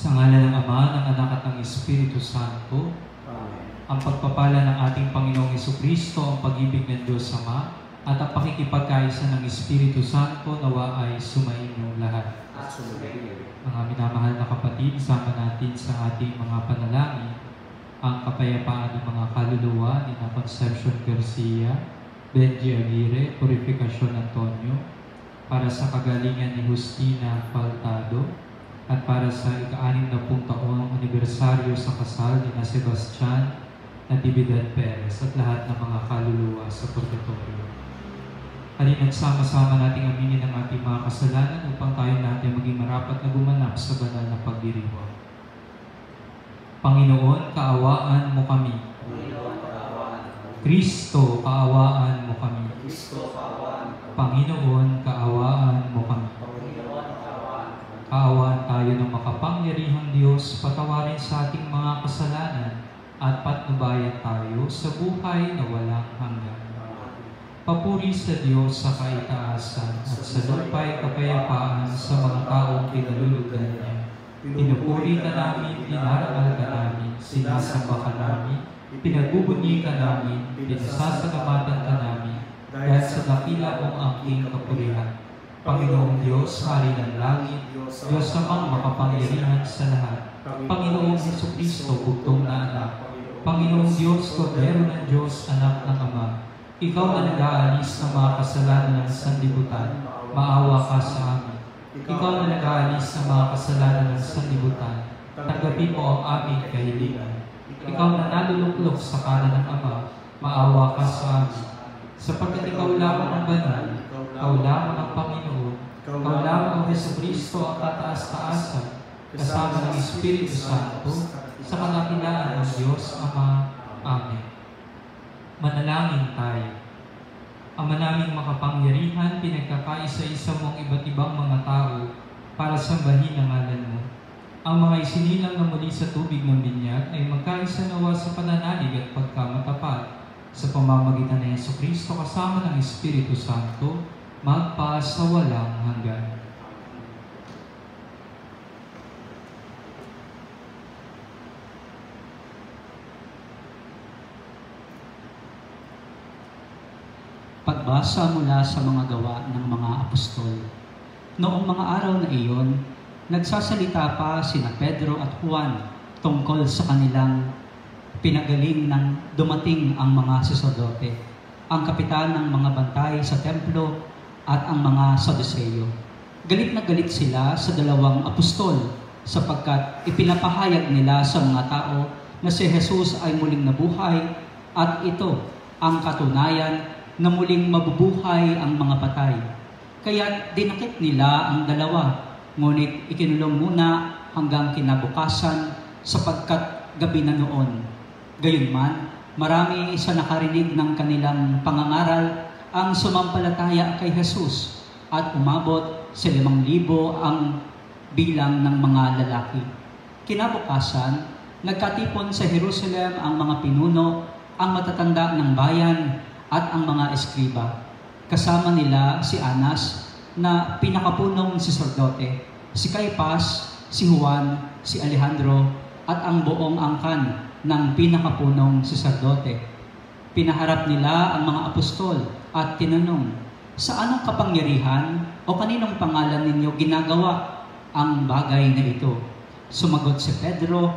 Sa ngala ng Ama, ng Anak at ng Espiritu Santo, Amen. ang pagpapala ng ating Panginoong Kristo, ang pag-ibig ng Diyos Ama, at ang pakikipagkaisa ng Espiritu Santo nawa ay sumainyo lahat. At. Mga minamahal na kapatid, sama natin sa ating mga panalangin ang kapayapaan ng mga kaluluwa ni na Concepcion Garcia, Benji Aguirre, Purificacion Antonio, para sa kagalingan ni Justina Faltado, at para sa ika-anim na pung taong anibersaryo sa kasal ni na Sebastian Natividad Perez at lahat ng mga kaluluwa sa purgatorio. Halin nagsama-sama nating aminin ang ating mga kasalanan upang tayo natin maging marapat na gumanap sa banal na pagdiriwang. Panginoon, kaawaan mo kami. Panginoon, kaawaan kami. Kristo, kaawaan mo kami. Kristo, kaawaan kami. Panginoon, kaawaan mo kami. Kaawaan tayo ng makapangyarihang Diyos, patawarin sa ating mga kasalanan at patnubayan tayo sa buhay na walang hanggan. Papuri sa Diyos sa kaitaasan at sa lupay kapayapaan sa mga taong pinalulugan niya. Pinupuri ka namin, pinarangal ka namin, sinasamba ka namin, pinagbubunyi ka namin, pinasasalamatan ka namin, dahil sa dakila mong aking kapurihan. Panginoong Diyos, Hari ng Langit, Diyos namang makapangyarihan sa lahat. Panginoong Heso Kristo, bugtong na anak. Panginoong Diyos, Kordero ng Diyos, anak ng Ama. Ikaw na nag-aalis ng mga kasalanan ng sanlibutan, maawa ka sa amin. Ikaw na nag-aalis ng mga kasalanan ng sanlibutan, tanggapin mo ang aming kahilingan. Ikaw na naluluklok sa kanan ng Ama, maawa ka sa amin. Sapagkat ikaw lamang ang banal, ikaw lamang ang Panginoon, ikaw lamang ang Heso Kristo ang kataas-taasan, kasama ng Espiritu Santo, sa kalakilaan ng Diyos Ama. Amen. Manalangin tayo. Ama naming makapangyarihan, pinagkakaisa-isa mong iba't ibang mga tao para sambahin ang ngalan mo. Ang mga isinilang na muli sa tubig ng binyag ay magkaisa nawa sa pananalig at pagkamatapat sa pamamagitan ng Yeso Kristo kasama ng Espiritu Santo, magpa sa walang hanggan. Pagbasa mula sa mga gawa ng mga apostol. Noong mga araw na iyon, nagsasalita pa sina Pedro at Juan tungkol sa kanilang pinagaling ng dumating ang mga saserdote, ang kapitan ng mga bantay sa templo at ang mga Saduceo. Galit na galit sila sa dalawang apostol sapagkat ipinapahayag nila sa mga tao na si Jesus ay muling nabuhay at ito ang katunayan na muling mabubuhay ang mga patay. Kaya dinakip nila ang dalawa, ngunit ikinulong muna hanggang kinabukasan sapagkat gabi na noon. Gayunman, marami sa nakarinig ng kanilang pangangaral ang sumampalataya kay Jesus at umabot sa limang libo ang bilang ng mga lalaki. Kinabukasan, nagkatipon sa Jerusalem ang mga pinuno, ang matatanda ng bayan at ang mga eskriba. Kasama nila si Anas na pinakapunong saserdote, si Caipas, si Juan, si Alejandro at ang buong angkan ng pinakapunong saserdote. Pinaharap nila ang mga apostol at tinanong, sa anong kapangyarihan o kaninong pangalan ninyo ginagawa ang bagay na ito? Sumagot si Pedro,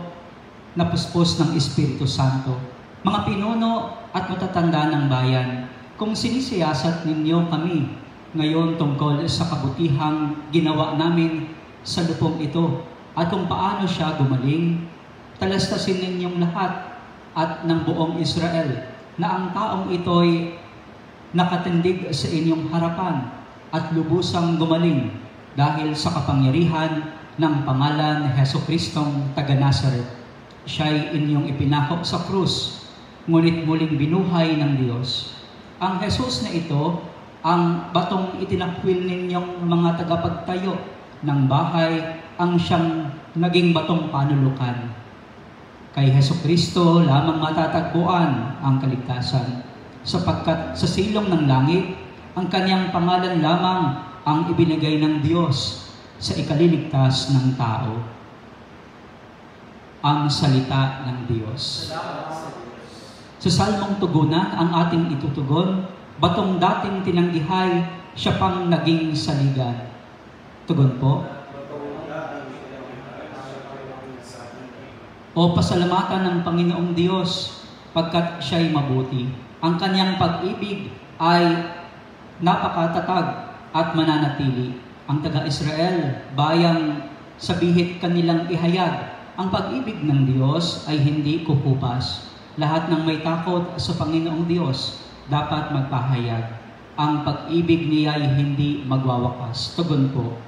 napuspos ng Espiritu Santo. Mga pinuno at matatanda ng bayan, kung sinisiyasat ninyo kami ngayon tungkol sa kabutihang ginawa namin sa lupong ito at kung paano siya gumaling, talastasin ninyong lahat at ng buong Israel na ang taong ito'y nakatindig sa inyong harapan at lubusang gumaling dahil sa kapangyarihan ng pangalan ni Heso Kristong taga Nazareth. Siya'y inyong ipinako sa krus, ngunit muling binuhay ng Diyos. Ang Jesus na ito, ang batong itinakwil ninyong mga tagapagtayo ng bahay, ang siyang naging batong panulukan. Kay Heso Kristo lamang matatagpuan ang kaligtasan, sapagkat sa silong ng langit, ang kanyang pangalan lamang ang ibinigay ng Diyos sa ikaliligtas ng tao. ang salita ng Diyos. Sa salmong tugunan, ang ating itutugon, batong dating tinanggihay, siya pang naging saligan. Tugon po. O pasalamatan ng Panginoong Diyos, pagkat siya'y mabuti. Ang kanyang pag-ibig ay napakatatag at mananatili. Ang taga-Israel, bayang sabihit kanilang ihayag, ang pag-ibig ng Diyos ay hindi kukupas. Lahat ng may takot sa Panginoong Diyos dapat magpahayag. Ang pag-ibig niya ay hindi magwawakas. Tugon po,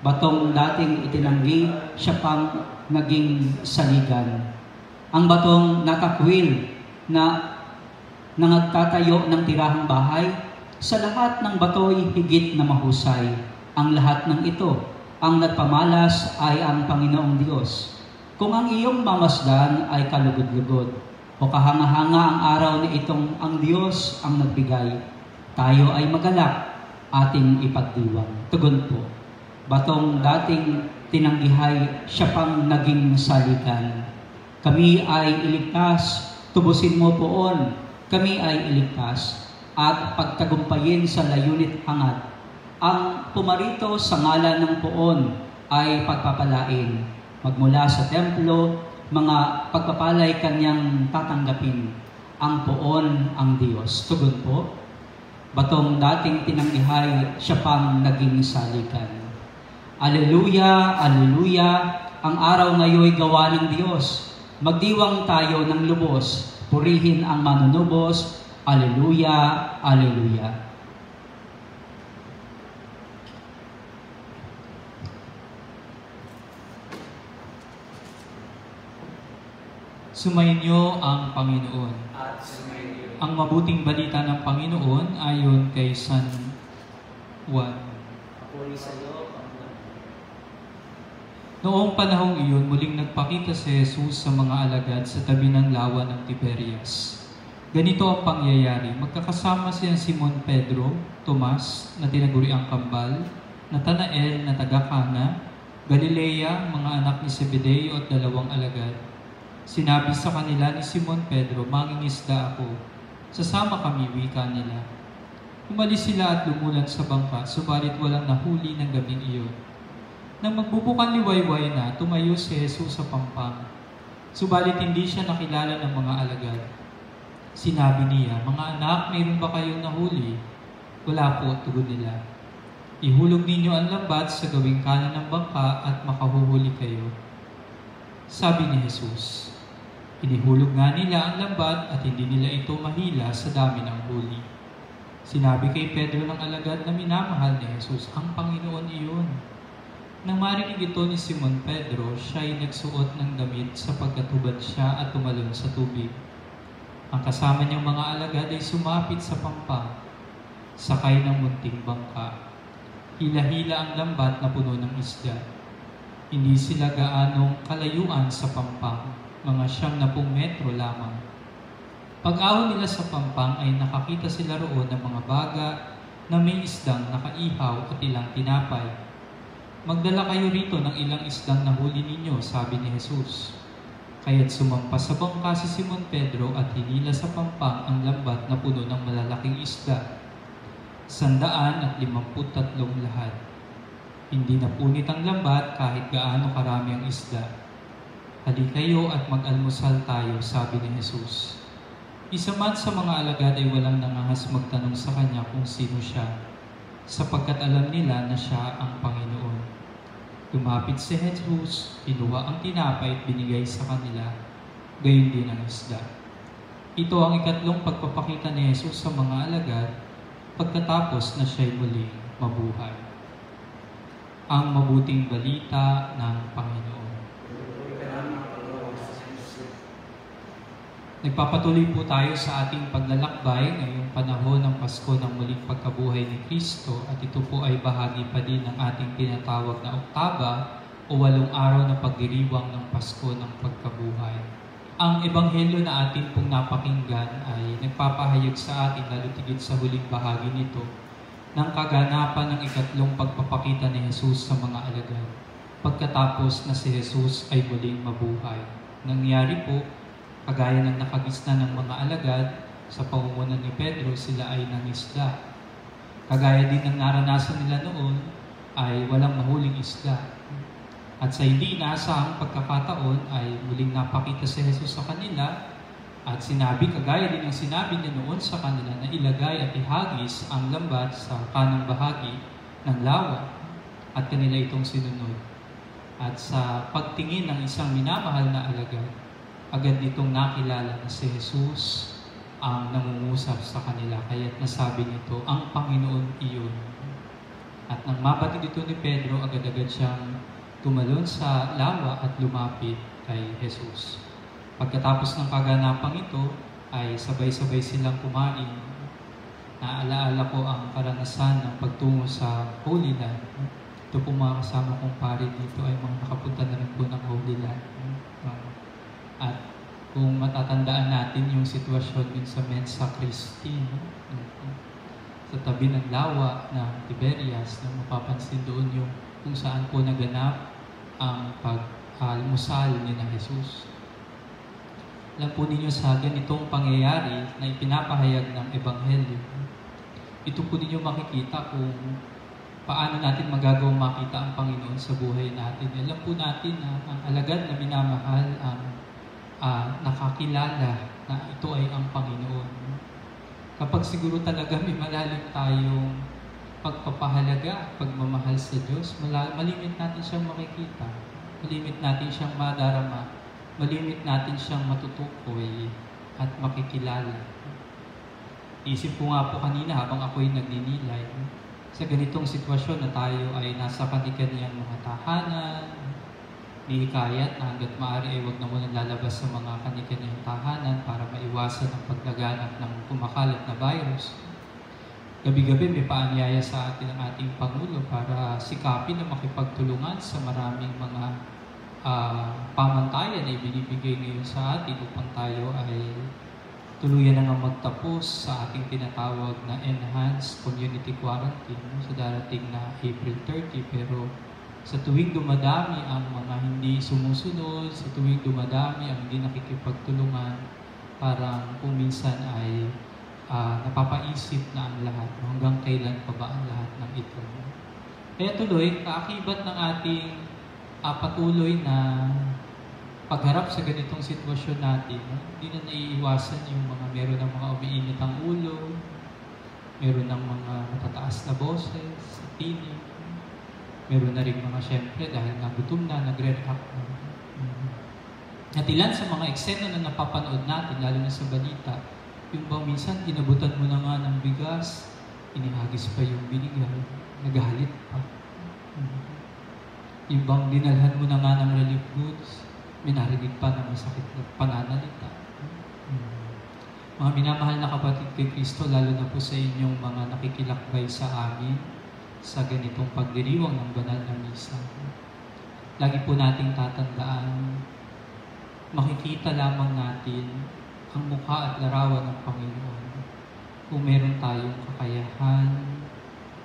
batong dating itinanggi, siya pang naging saligan. Ang batong natakwil na nangagtatayo ng tirahang bahay, sa lahat ng bato'y higit na mahusay. Ang lahat ng ito, ang nagpamalas ay ang Panginoong Diyos. Kung ang iyong mamasdan ay kalugod-lugod, o kahanga-hanga ang araw na itong ang Diyos ang nagbigay, tayo ay magalak, ating ipagdiwang. Tugon po, batong dating tinanggihay, siya pang naging saligan. Kami ay iligtas, tubusin mo poon, kami ay iligtas, at pagtagumpayin sa layunit hangat. Ang pumarito sa ngalan ng poon ay pagpapalain. Magmula sa templo, mga pagpapalay kanyang tatanggapin. Ang poon ang Diyos. Tugon po, batong dating tinanggihay, siya pang naging salikan. Aleluya, aleluya, ang araw ngayoy gawa ng Diyos. Magdiwang tayo ng lubos, purihin ang manunubos, aleluya, aleluya. Sumainyo ang Panginoon. At sumayin Ang mabuting balita ng Panginoon ayon kay San Juan. Puri sa iyo. Noong panahong iyon, muling nagpakita si Jesus sa mga alagad sa tabi ng lawa ng Tiberias. Ganito ang pangyayari. Magkakasama siyang Simon Pedro, Tomas, na tinaguri ang kambal, Natanael na taga Cana, Galilea, mga anak ni Zebedeo at dalawang alagad. Sinabi sa kanila ni Simon Pedro, Mangingisda ako. Sasama kami, wika nila. Umalis sila at lumulan sa bangka, subalit walang nahuli ng gabing iyon. Nang magbubukan liwayway na, tumayo si Jesus sa pampang. Subalit hindi siya nakilala ng mga alagad. Sinabi niya, Mga anak, mayroon ba kayong nahuli? Wala po, tugon nila. Ihulog ninyo ang lambat sa gawing kanan ng bangka at makahuhuli kayo. Sabi ni Jesus, Inihulog nga nila ang lambat at hindi nila ito mahila sa dami ng huli. Sinabi kay Pedro ng alagad na minamahal ni Jesus, ang Panginoon iyon. Nang marinig ito ni Simon Pedro, siya ay nagsuot ng damit sapagkat hubad siya at tumalon sa tubig. Ang kasama niyang mga alagad ay sumapit sa pampang, sakay ng munting bangka. Hila-hila ang lambat na puno ng isda. Hindi sila gaanong kalayuan sa pampang, mga siyam na pung metro lamang. Pag-ahon nila sa pampang ay nakakita sila roon ng mga baga na may isdang nakaihaw at ilang tinapay. Magdala kayo rito ng ilang isdang nahuli ninyo, sabi ni Jesus. Kaya't sumampas sa bangka si Simon Pedro at hinila sa pampang ang lambat na puno ng malalaking isda. Sandaan at limamput tatlong lahat. Hindi napunit ang lambat kahit gaano karami ang isda. Hali kayo at mag-almusal tayo, sabi ni Jesus. Isa man sa mga alagad ay walang nangahas magtanong sa kanya kung sino siya, sapagkat alam nila na siya ang Panginoon. Lumapit si Jesus, kinuha ang tinapay at binigay sa kanila, gayon din ang isda. Ito ang ikatlong pagpapakita ni Jesus sa mga alagad pagkatapos na siya'y muling mabuhay. Ang mabuting balita ng Panginoon. Puri ka namin, Panginoon, sa Diyos. Nagpapatuloy po tayo sa ating paglalakbay ngayong panahon ng Pasko ng muling pagkabuhay ni Kristo at ito po ay bahagi pa din ng ating tinatawag na oktaba o walong araw na pagdiriwang ng Pasko ng pagkabuhay. Ang ebanghelyo na atin pong napakinggan ay nagpapahayag sa atin lalo tigit sa huling bahagi nito ng kaganapan ng ikatlong pagpapakita ni Jesus sa mga alagad pagkatapos na si Jesus ay muling mabuhay. nangyari po, kagaya ng nakagisna ng mga alagad, sa pamumunan ni Pedro, sila ay nangisda. Kagaya din ng naranasan nila noon, ay walang mahuling isda. At sa hindi inaasahang pagkakataon ay muling napakita si Jesus sa kanila at sinabi, kagaya din ang sinabi niya noon sa kanila na ilagay at ihagis ang lambat sa kanang bahagi ng lawa at kanila itong sinunod. At sa pagtingin ng isang minamahal na alagad, agad nitong nakilala na si Jesus ang nangungusap sa kanila. Kaya't nasabi nito, ang Panginoon iyon. At nang mabatid ito ni Pedro, agad-agad siyang tumalon sa lawa at lumapit kay Jesus. Pagkatapos ng kaganapang ito, ay sabay-sabay silang kumain. Naalaala ko ang karanasan ng pagtungo sa Holy Land. Ito po mga kasama kong pari dito ay mga nakapunta na rin po ng Holy Land. At kung matatandaan natin yung sitwasyon din sa Mensa Christi, no? sa tabi ng lawa ng Tiberias, na mapapansin doon yung kung saan po naganap ang pag-almusal ni na Jesus. Alam po ninyo sa ganitong pangyayari na ipinapahayag ng Ebanghelyo, ito po ninyo makikita kung paano natin magagawang makita ang Panginoon sa buhay natin. Alam po natin na ang alagad na minamahal ang uh, nakakilala na ito ay ang Panginoon. Kapag siguro talaga may malalim tayong pagpapahalaga, pagmamahal sa Diyos, malimit natin siyang makikita. Malimit natin siyang madarama. Malimit natin siyang matutukoy at makikilala. Isip ko nga po kanina habang ako'y nagninilay, sa ganitong sitwasyon na tayo ay nasa kanikaniyang mga tahanan, nihikayat na hanggat maaari ay huwag na muna lalabas sa mga kanikaniyang tahanan para maiwasan ang paglaganap ng kumakalat na virus. Gabi-gabi may paanyaya sa atin ang ating Pangulo para sikapin na makipagtulungan sa maraming mga uh, pamantayan na ibinibigay ngayon sa atin upang tayo ay tuluyan na magtapos sa ating tinatawag na enhanced community quarantine sa darating na April 30 pero sa tuwing dumadami ang mga hindi sumusunod, sa tuwing dumadami ang hindi nakikipagtulungan, parang kung minsan ay uh, napapaisip na ang lahat. Hanggang kailan pa ba ang lahat ng ito? Kaya tuloy, kaakibat ng ating uh, patuloy na pagharap sa ganitong sitwasyon natin, hindi na naiiwasan yung mga meron ng mga umiinit ang ulo, meron ng mga matataas na boses, tinig, Meron na rin mga syempre dahil nga gutom na, nagre-react na. Mm-hmm. At ilan sa mga eksena na napapanood natin, lalo na sa balita, yung bang minsan inabutan mo na nga ng bigas, inihagis pa yung binigay, nagalit pa. Mm-hmm. Yung bang dinalhan mo na nga ng relief goods, minarinig pa na masakit na pananalita. Mm-hmm. Mga minamahal na kapatid kay Kristo, lalo na po sa inyong mga nakikilakbay sa amin, sa ganitong pagdiriwang ng banal na misa. Lagi po nating tatandaan, makikita lamang natin ang mukha at larawan ng Panginoon kung meron tayong kakayahan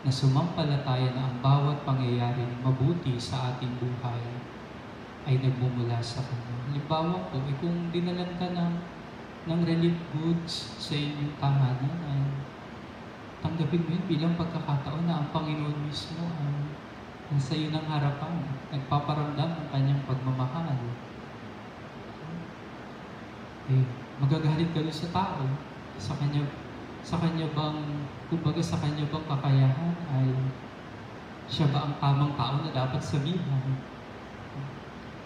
na sumampalataya na ang bawat pangyayaring mabuti sa ating buhay ay nagmumula sa Kanya. Halimbawa po, eh kung dinalan ka ng, ng relief goods sa inyong tahanan, ay tanggapin mo yun bilang pagkakataon na ang Panginoon mismo ang nasa iyo ng harapan, nagpaparamdam ng kanyang pagmamahal. Eh, magagalit ka sa tao, sa kanya, sa kanya bang, kumbaga sa kanya bang kakayahan ay siya ba ang tamang tao na dapat sabihan?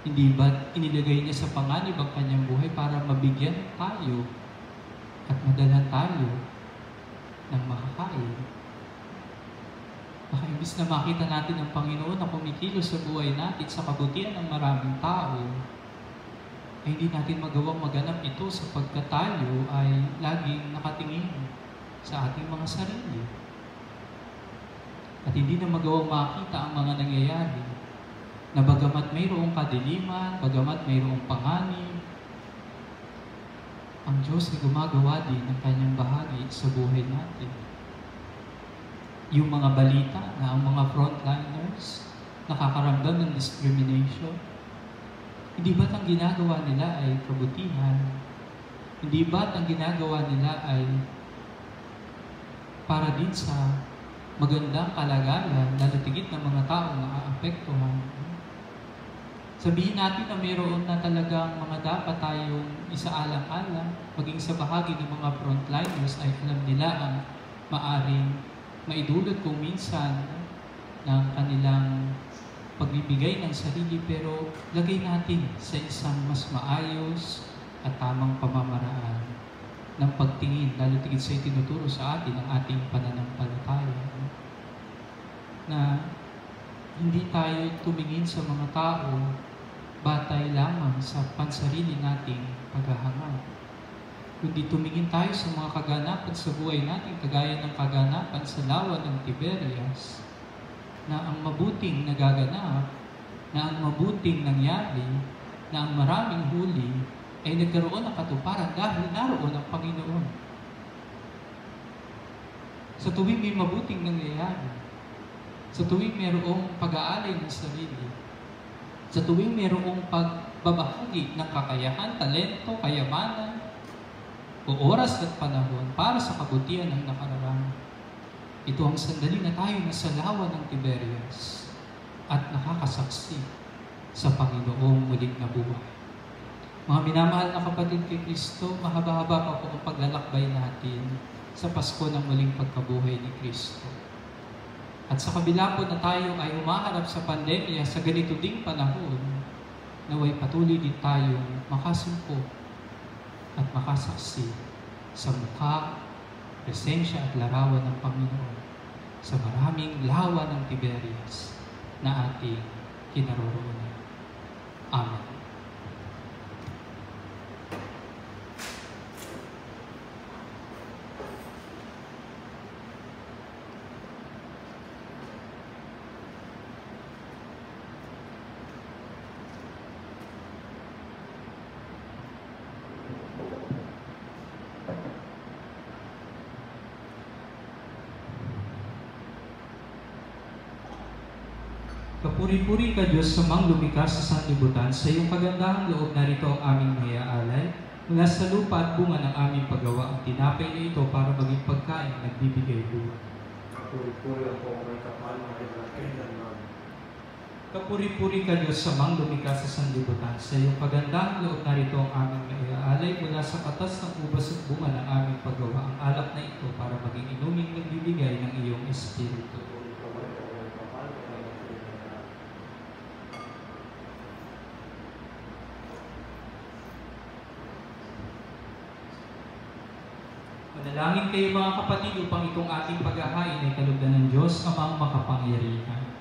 Hindi ba inilagay niya sa panganib ang kanyang buhay para mabigyan tayo at madalan tayo ng makakain. Baka imbis na makita natin ang Panginoon na kumikilos sa buhay natin sa kabutihan ng maraming tao, ay hindi natin magawang maganap ito sapagkat tayo ay laging nakatingin sa ating mga sarili. At hindi na magawang makita ang mga nangyayari na bagamat mayroong kadiliman, bagamat mayroong panganib, ang Diyos ay gumagawa din ng kanyang bahagi sa buhay natin. Yung mga balita na ang mga frontliners nakakaramdam ng discrimination, Hindi ba't ang ginagawa nila ay kabutihan? Hindi ba't ang ginagawa nila ay para din sa magandang kalagayan na ng mga taong naaapektuhan? Sabihin natin na mayroon na talagang mga dapat tayong isaalang-alang, maging sa bahagi ng mga frontliners ay alam nila ang maaring maidulot kung minsan ng kanilang pagbibigay ng sarili pero lagay natin sa isang mas maayos at tamang pamamaraan ng pagtingin, lalo tigit sa itinuturo sa atin ang ating pananampalataya. Na hindi tayo tumingin sa mga tao batay lamang sa pansarili nating paghahangad. Kundi tumingin tayo sa mga kaganapan sa buhay natin, kagaya ng kaganapan sa lawa ng Tiberias, na ang mabuting nagaganap, na ang mabuting nangyari, na ang maraming huli ay nagkaroon ng katuparan dahil naroon ang Panginoon. Sa tuwing may mabuting nangyayari, sa tuwing mayroong pag-aalay ng sarili, sa tuwing mayroong pagbabahagi ng kakayahan, talento, kayamanan, o oras at panahon para sa kabutihan ng nakararami. Ito ang sandali na tayo nasa lawa ng Tiberias at nakakasaksi sa Panginoong muling na buhay. Mga minamahal na kapatid kay Kristo, mahaba-haba pa po ang paglalakbay natin sa Pasko ng muling pagkabuhay ni Kristo. At sa kabila po na tayo ay umaharap sa pandemya sa ganito ding panahon, naway patuloy din tayong makasumpo at makasaksi sa mukha, presensya at larawan ng Panginoon sa maraming lawa ng Tiberias na ating kinaroroonan. Amen. Kapuri-puri ka Diyos sa mang lumikha sa sanlibutan, sa iyong kagandahang loob narito ang aming mayaalay. Mula sa lupa at bunga ng aming paggawa, ang tinapay na ito para maging pagkain na nagbibigay buhay. Puri-puri ako may kapal na kailanman. Kapuri-puri ka Diyos sa mang lumikha sa sanlibutan, sa iyong kagandahang loob narito ang aming mayaalay. Mula sa katas ng ubas at bunga ng aming paggawa, ang alak na ito para maging inuming nagbibigay ng iyong espiritu. Manalangin kayo mga kapatid upang itong ating paghahain ay kalugdan ng Diyos amang makapangyarihan.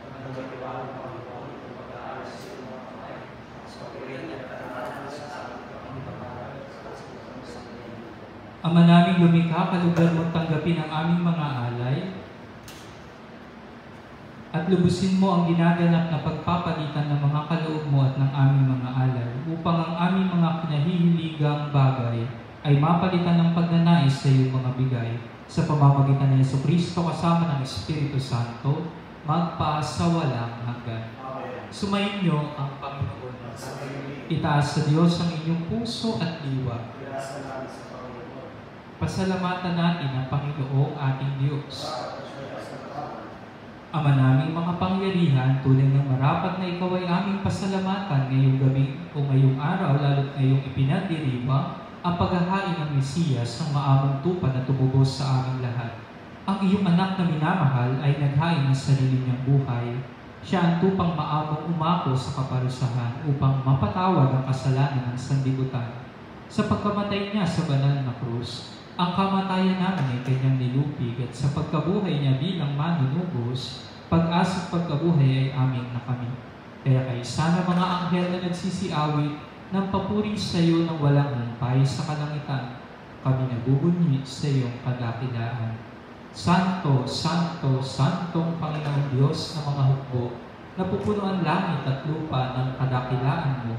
Ama naming lumikha, kalugdan mo tanggapin ang aming mga alay at lubusin mo ang ginaganap na pagpapalitan ng mga kaloob mo at ng aming mga alay upang ang aming mga kinahihiligang bagay ay mapalitan ng pagnanais sa iyong mga bigay sa pamamagitan ni Yeso Kristo kasama ng Espiritu Santo magpasawalang hanggan. Sumainyo ang Panginoon. Itaas sa Diyos ang inyong puso at diwa. Pasalamatan natin ang Panginoong ating Diyos. Ama naming mga pangyarihan, tunay ng marapat na ikaw ay aming pasalamatan ngayong gabi o ngayong araw, lalo't ngayong ipinadiriwa ang paghahain ng Mesiyas ng maamong tupa na tumubos sa aming lahat. Ang iyong anak na minamahal ay naghain ng sarili niyang buhay. Siya ang tupang maamong umako sa kaparusahan upang mapatawad ang kasalanan ng sandibutan. Sa pagkamatay niya sa banal na krus, ang kamatayan namin ay kanyang nilupig at sa pagkabuhay niya bilang manunubos, pag-asa at pagkabuhay ay aming nakamit. Kaya kay sana mga anghel na nagsisiawit ng papuri sa iyo ng walang humpay sa kalangitan, kami nabubunyi sa iyong kadakilaan. Santo, Santo, Santong Panginoong Diyos ng mga hukbo, napupuno ang langit at lupa ng kadakilaan mo,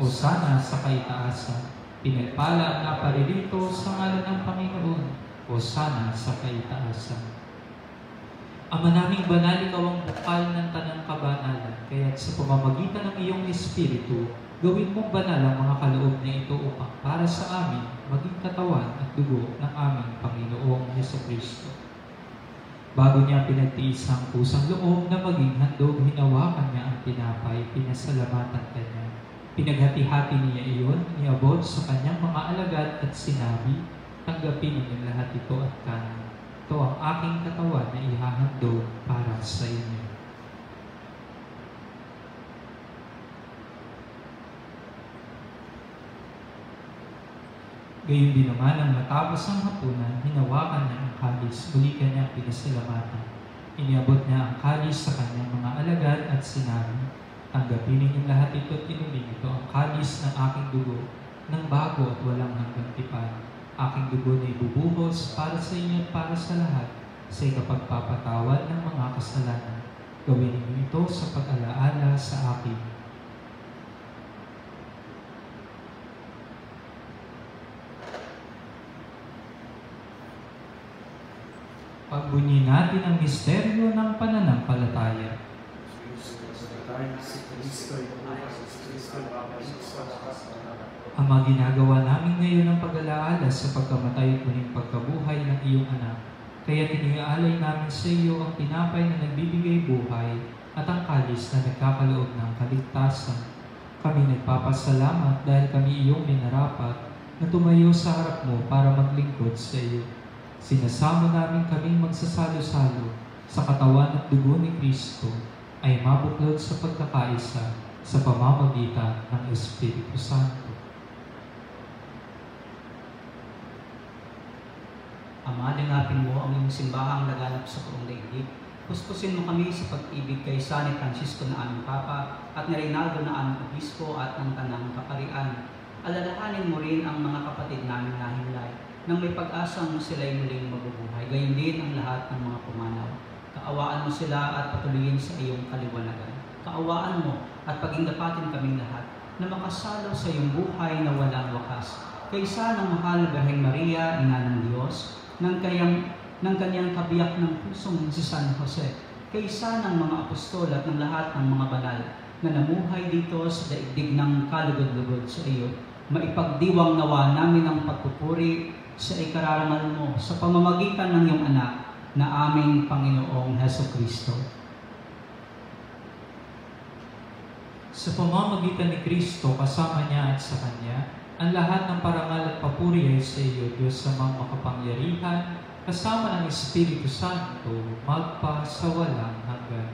o sana sa kaitaasan. Pinagpala ang naparirito sa ngalan ng Panginoon, o sana sa kaitaasan. Ama naming banal, ikaw ang bukal ng tanang kabanalan, kaya't sa pamamagitan ng iyong Espiritu, Gawin mong banal ang mga kaloob na ito upang para sa amin maging katawan at dugo ng aming Panginoong Yeso Kristo. Bago niya pinagtiis ang pusang loob na maging handog, hinawakan niya ang tinapay, pinasalamatan kanya. Pinaghati-hati niya iyon, niabot sa kanyang mga alagad at sinabi, tanggapin niyo lahat ito at kanin. Ito ang aking katawan na ihahandog para sa inyo. Gayun din naman ang matapos ang hapunan, hinawakan niya ang kalis, muli kanya pinasalamatan. Iniabot niya ang kalis sa kanyang mga alagad at sinabi, Tanggapin ninyong lahat ito at inumin ito ang kalis ng aking dugo, ng bago at walang hanggang tipan. Aking dugo na ibubuhos para sa inyo at para sa lahat sa ikapagpapatawad ng mga kasalanan. Gawin ninyo ito sa pag-alaala sa akin. Pagbunyi natin ang misteryo ng pananampalataya. Ang mga ginagawa namin ngayon ang pag-alaala sa pagkamatay at muling pagkabuhay ng iyong anak. Kaya tiniaalay namin sa iyo ang tinapay na nagbibigay buhay at ang kalis na nagkakaloob ng kaligtasan. Kami nagpapasalamat dahil kami iyong minarapat na tumayo sa harap mo para maglingkod sa iyo. Sinasamo namin kaming magsasalo-salo sa katawan at dugo ni Kristo ay mabuklod sa pagkakaisa sa pamamagitan ng Espiritu Santo. Ama, dangapin mo ang iyong simbahang laganap sa buong daigdig. Puspusin mo kami sa pag-ibig kay San Francisco na aming Papa at ni Reynaldo na aming Obispo at ng Tanang Kaparian. Alalahanin mo rin ang mga kapatid namin na himlay nang may pag-asang sila'y muling mabubuhay. Gayon din ang lahat ng mga pumanaw. Kaawaan mo sila at patuloyin sa iyong kaliwanagan. Kaawaan mo at pagindapatin kaming lahat na makasalo sa iyong buhay na walang wakas. Kaysa ng mahal na Birheng Maria, Ina ng Diyos, ng, kayang, ng kanyang kabiyak ng pusong si San Jose, kaysa ng mga apostol at ng lahat ng mga banal na namuhay dito sa daigdig ng kalugod-lugod sa iyo, maipagdiwang nawa namin ang pagpupuri sa ikararangal mo sa pamamagitan ng iyong anak na aming Panginoong Heso Kristo. Sa pamamagitan ni Kristo, kasama niya at sa Kanya, ang lahat ng parangal at papuri ay sa iyo, Diyos sa mga makapangyarihan, kasama ng Espiritu Santo, magpa sa walang hanggan.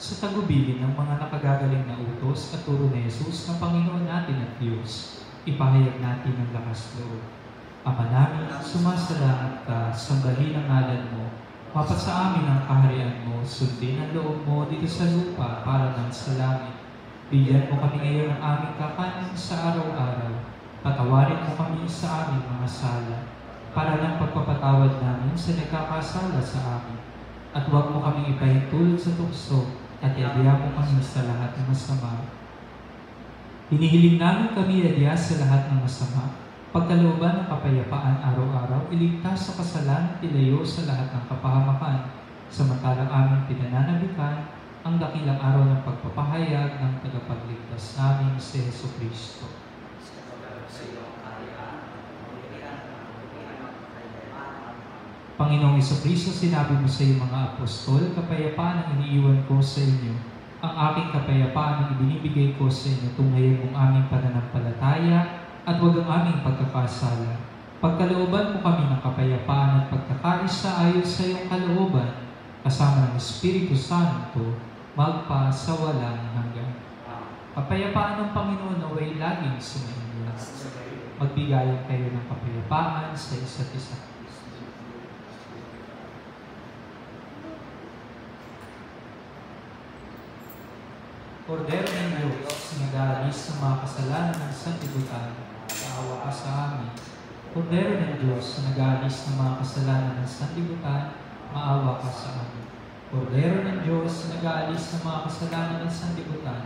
Sa tagubilin ng mga nakagagaling na utos at turo ni Jesus ng Panginoon natin at Diyos, ipahayag natin ang lakas loob. Ama namin, sumasalamat ka, sambahin ang ngalan mo, mapasa amin ang kaharian mo, sundin ang loob mo dito sa lupa para ng sa langit. Bigyan mo kami ngayon ng aming kakanin sa araw-araw. Patawarin mo kami sa aming mga sala, para ng pagpapatawad namin sa nagkakasala sa amin. At huwag mo kami ipahintulot sa tukso, at iadya mo kami sa lahat ng masama. Hinihiling namin kami iadya sa lahat ng masama, pagkalooban ng kapayapaan araw-araw, iligtas sa kasalan, ilayo sa lahat ng kapahamakan, samantalang aming pinananabikan ang dakilang araw ng pagpapahayag ng tagapagligtas namin si Yeso Kristo. Panginoong Kristo, sinabi mo sa iyong mga apostol, kapayapaan ang iniiwan ko sa inyo. Ang aking kapayapaan ang ibinibigay ko sa inyo tungayin mong aming pananampalataya at huwag ang aming pagkakasala. Pagkalooban mo kami ng kapayapaan at pagkakaisa ayon sa iyong kalooban, kasama ng Espiritu Santo, magpa sa walang hanggan. Kapayapaan ng Panginoon naway laging sumainyo. Magbigayan kayo ng kapayapaan sa isa't isa. Kordero ng Diyos, nag-aalis sa mga kasalanan ng sanlibutan, kaawa ka sa amin. Kordero ng Diyos, nag-aalis ng mga kasalanan ng sanlibutan, maawa ka sa amin. Kordero ng Diyos, nag-aalis ng mga kasalanan ng sanlibutan,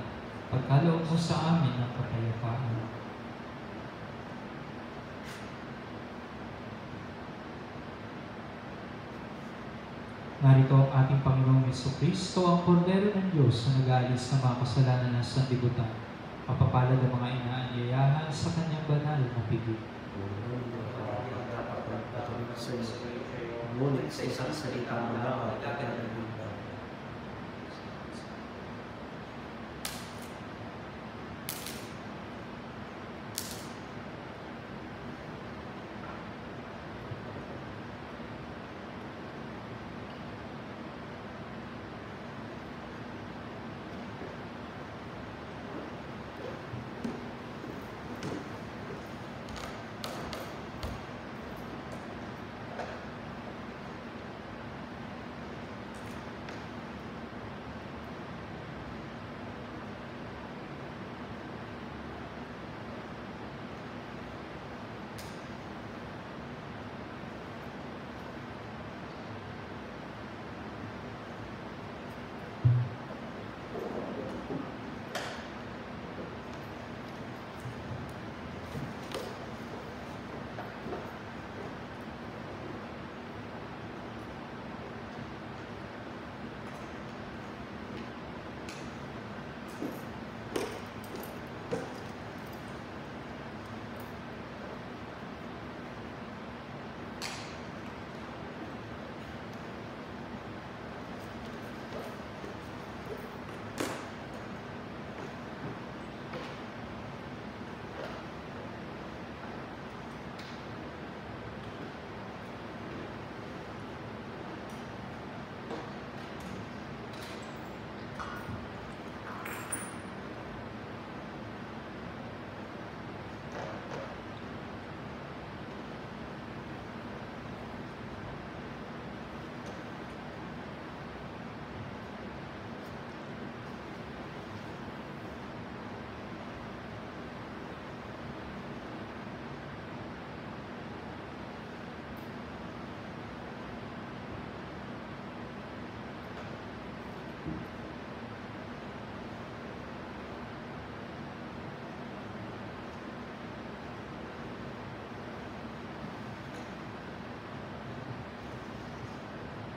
pagkaloob mo sa amin ng kapayapaan. Narito ang ating Panginoong Yeso Kristo, ang kordero ng Diyos na nag-aalis ng mga kasalanan ng sanlibutan. Mapapalad ang mga inaanyayahan sa kanyang banal na pigil. Ngunit sa isang salita mo lang at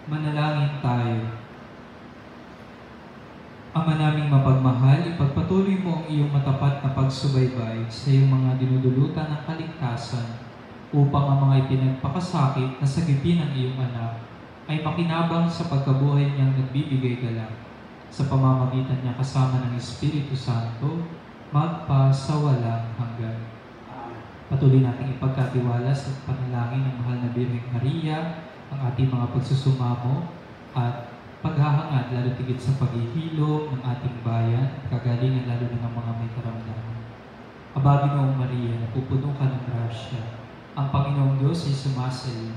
Manalangin tayo. Ama naming mapagmahal, ipagpatuloy mo ang iyong matapat na pagsubaybay sa iyong mga dinudulutan ng kaligtasan upang ang mga ipinagpakasakit na sagipin ng iyong anak ay makinabang sa pagkabuhay niyang nagbibigay galak sa pamamagitan niya kasama ng Espiritu Santo magpa sa walang hanggan. Patuloy nating ipagkatiwala sa panalangin ng mahal na Birheng Maria, ang ating mga pagsusumamo at paghahangad lalo tigit sa paghihilo ng ating bayan kagalingan lalo na ng mga may karamdaman. Aba, Ginoong Maria, napupuno ka ng grasya. Ang Panginoong Diyos ay sumasayo.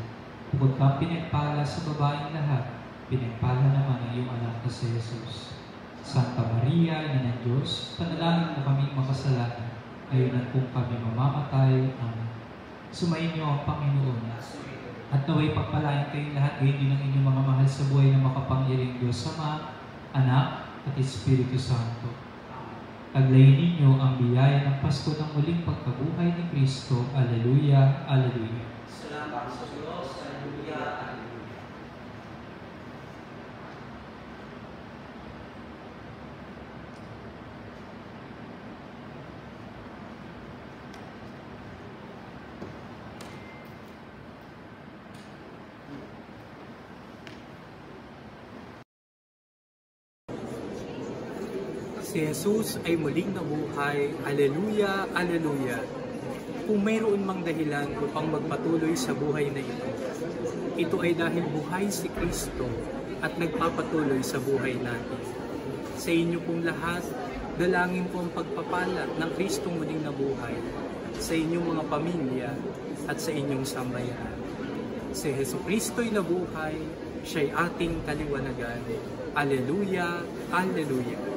Bukod kang pinagpala sa babaeng lahat, pinagpala naman ang iyong anak na si Jesus. Santa Maria, Ina ng Diyos, panalangin mo kaming makasalanan, ayunan kung kami mamamatay. Amen. Sumayin niyo ang Panginoon at naway pagpalain kayong lahat gayon din inyong mga mahal sa buhay na makapangyariang Diyos Ama, Anak, at Espiritu Santo. Taglayin ninyo ang biyaya ng Pasko ng muling pagkabuhay ni Kristo. Alleluia, Alleluia. Salamat sa Diyos. Hallelujah. Hallelujah. Si Jesus ay muling nabuhay. Aleluya, aleluya. Kung mayroon mang dahilan upang magpatuloy sa buhay na ito, ito ay dahil buhay si Kristo at nagpapatuloy sa buhay natin. Sa inyo pong lahat, dalangin po ang pagpapala ng Kristong muling nabuhay sa inyong mga pamilya at sa inyong sambayanan. Si Heso Kristo'y nabuhay, siya'y ating kaliwanagan. Aleluya, Aleluya.